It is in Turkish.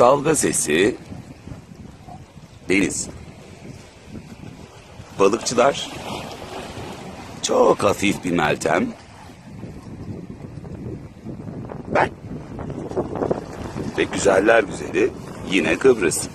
Dalga sesi. Deniz. Balıkçılar. Çok hafif bir meltem. Ben. Ve güzeller güzeli yine Kıbrıs.